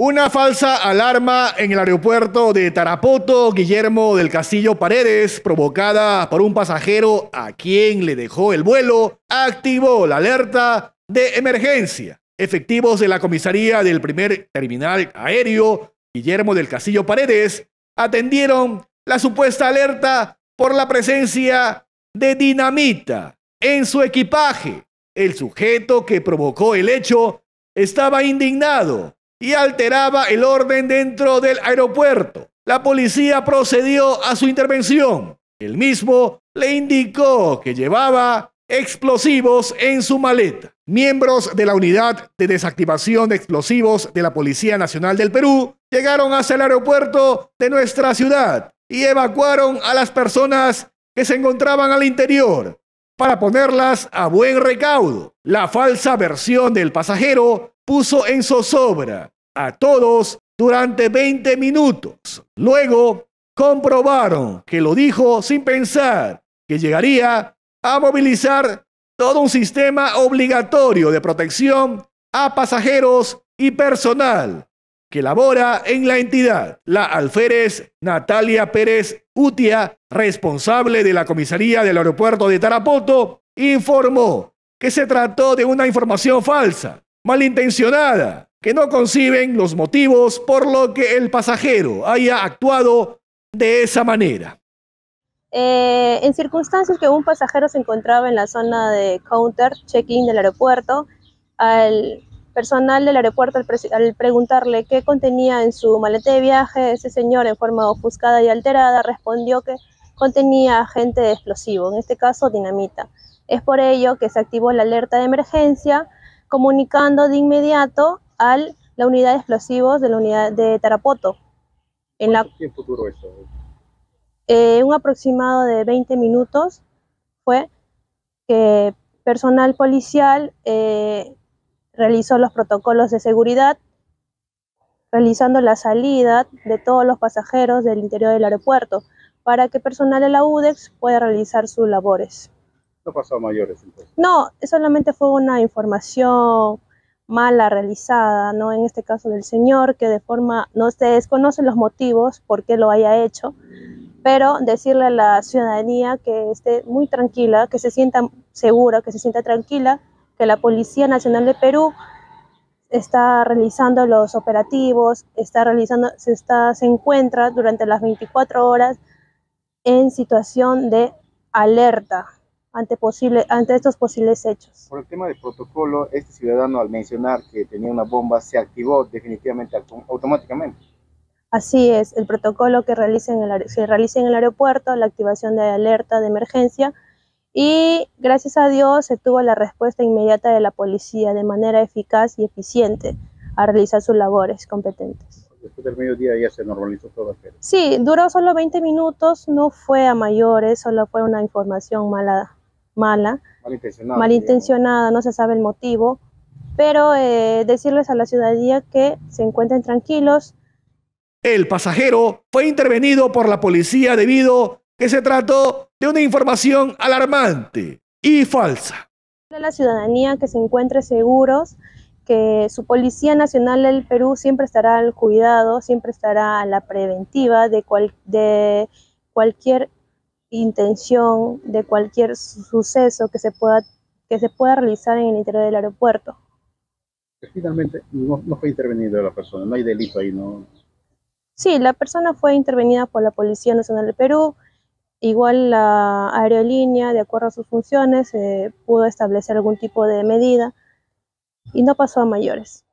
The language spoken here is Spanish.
Una falsa alarma en el aeropuerto de Tarapoto, Guillermo del Castillo Paredes, provocada por un pasajero a quien le dejó el vuelo, activó la alerta de emergencia. Efectivos de la comisaría del primer terminal aéreo, Guillermo del Castillo Paredes, atendieron la supuesta alerta por la presencia de dinamita en su equipaje. El sujeto que provocó el hecho estaba indignado y alteraba el orden dentro del aeropuerto. La policía procedió a su intervención. El mismo le indicó que llevaba explosivos en su maleta. Miembros de la unidad de desactivación de explosivos de la Policía Nacional del Perú llegaron hasta el aeropuerto de nuestra ciudad y evacuaron a las personas que se encontraban al interior para ponerlas a buen recaudo. La falsa versión del pasajero puso en zozobra a todos durante 20 minutos. Luego comprobaron que lo dijo sin pensar que llegaría a movilizar todo un sistema obligatorio de protección a pasajeros y personal que labora en la entidad. La alférez Natalia Pérez Utia, responsable de la comisaría del aeropuerto de Tarapoto, informó que se trató de una información falsa, malintencionada, que no conciben los motivos por lo que el pasajero haya actuado de esa manera. Eh, en circunstancias que un pasajero se encontraba en la zona de counter check-in del aeropuerto, al personal del aeropuerto al, preguntarle qué contenía en su maleta de viaje, ese señor en forma ofuscada y alterada respondió que contenía agente explosivo, en este caso dinamita. Es por ello que se activó la alerta de emergencia, comunicando de inmediato a la unidad de explosivos de la unidad de Tarapoto. En la, tiempo duró eso? Eh, un aproximado de 20 minutos fue que personal policial eh, realizó los protocolos de seguridad, realizando la salida de todos los pasajeros del interior del aeropuerto para que personal de la UDEX pueda realizar sus labores. ¿No pasó a mayores entonces? No, solamente fue una información mala realizada, ¿no? En este caso del señor, que de forma, no se desconocen los motivos por qué lo haya hecho, pero decirle a la ciudadanía que esté muy tranquila, que se sienta segura, que se sienta tranquila, que la Policía Nacional de Perú está realizando los operativos, está realizando, se, está, se encuentra durante las 24 horas en situación de alerta ante, posible, ante estos posibles hechos. Por el tema del protocolo, este ciudadano al mencionar que tenía una bomba se activó definitivamente automáticamente. Así es, el protocolo que realiza en el, se realiza en el aeropuerto, la activación de alerta de emergencia, y gracias a Dios se tuvo la respuesta inmediata de la policía de manera eficaz y eficiente a realizar sus labores competentes. Después del mediodía ya se normalizó todo. Sí, duró solo 20 minutos, no fue a mayores, solo fue una información mala, mala, malintencionada, malintencionada no se sabe el motivo, pero eh, decirles a la ciudadanía que se encuentren tranquilos. El pasajero fue intervenido por la policía debido que se trató de una información alarmante y falsa. A la ciudadanía que se encuentre seguros, que su Policía Nacional del Perú siempre estará al cuidado, siempre estará a la preventiva de, de cualquier intención, de cualquier suceso que se pueda que se pueda realizar en el interior del aeropuerto. Finalmente no, no fue intervenido la persona, no hay delito ahí, ¿no? Sí, la persona fue intervenida por la Policía Nacional del Perú, Igual la aerolínea, de acuerdo a sus funciones, pudo establecer algún tipo de medida y no pasó a mayores.